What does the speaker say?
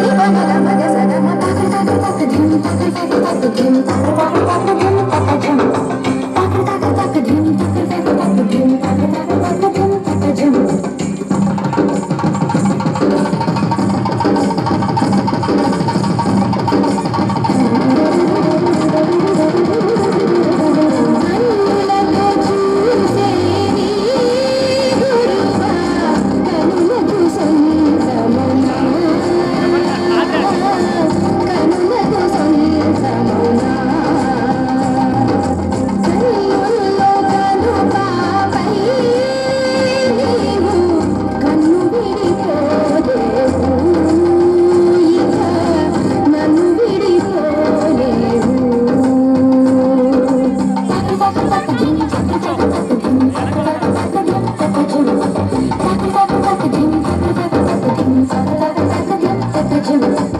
Thank you. Jerusalem.